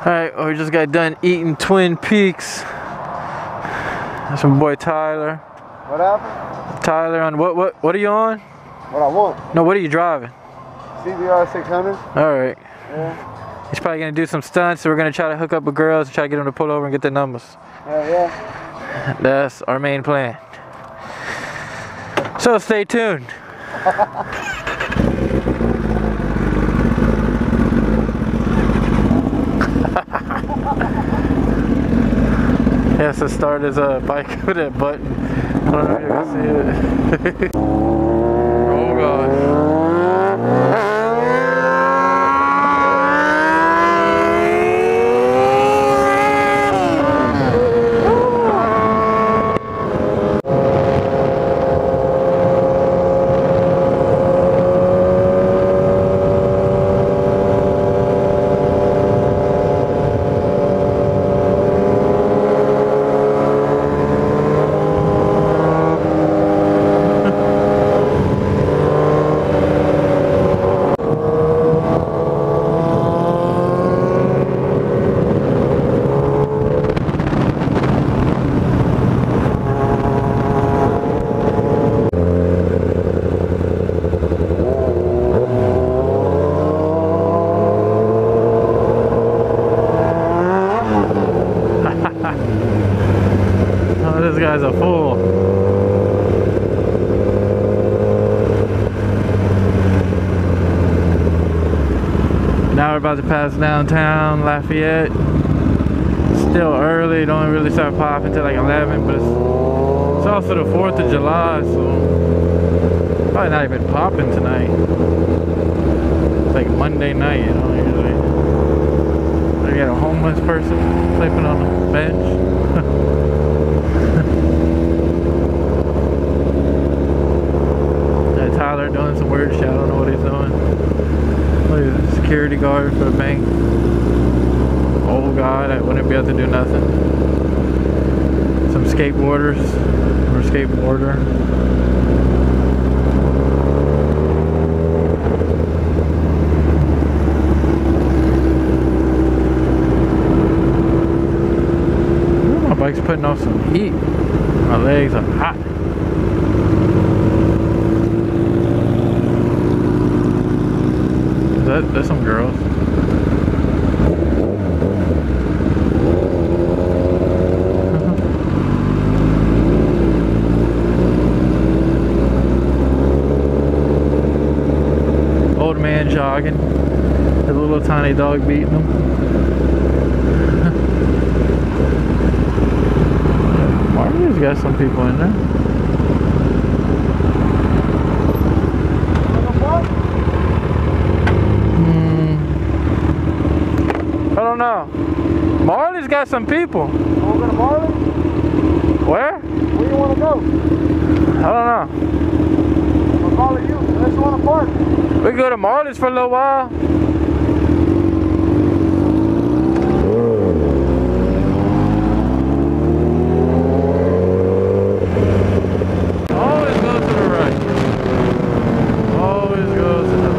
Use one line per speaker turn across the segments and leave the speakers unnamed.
Alright, well, we just got done eating Twin Peaks. That's my boy Tyler.
What happened?
Tyler on what what what are you on?
What I want?
No, what are you driving?
CBR 600.
Alright.
Yeah.
He's probably gonna do some stunts, so we're gonna try to hook up with girls and try to get them to pull over and get their numbers.
Hell yeah.
That's our main plan. So stay tuned. has to start his uh, bike with that button. I don't know if you can see it. oh gosh. Oh, this guy's a fool. Now we're about to pass downtown Lafayette. Still early, don't really start popping till like 11, but it's, it's also the 4th of July, so probably not even popping tonight. It's like Monday night, you know, usually. I got a homeless person sleeping on the bench. Tyler doing some weird shit. I don't know what he's doing. Look at the security guard for the bank. Oh god, I wouldn't be able to do nothing. Some skateboarders or skateboarder. My bike's putting off some heat. My legs are hot. That that's some girls? Old man jogging. His little tiny dog beating him. Marty's got some people in there. Hmm. I don't know. Marley's got some people.
We're gonna Marley?
Where?
Where you wanna go?
I don't know.
I'll follow you. Unless you wanna park.
We go to Marley's for a little while. Always go to the right. Always go to the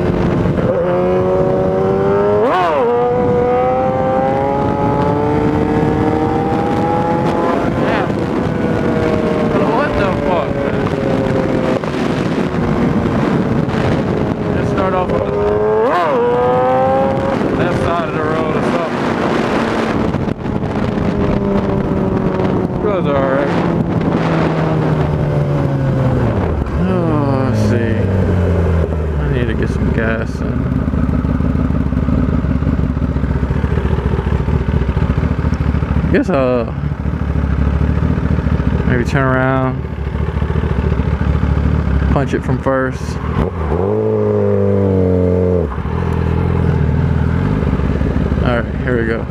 Yeah. What the fuck, man? Just start off with the left side of the road or something. Goes alright. Oh, let's see. I need to get some gas in. I guess I'll maybe turn around, punch it from first. Alright, here we go.